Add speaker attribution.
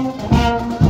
Speaker 1: Música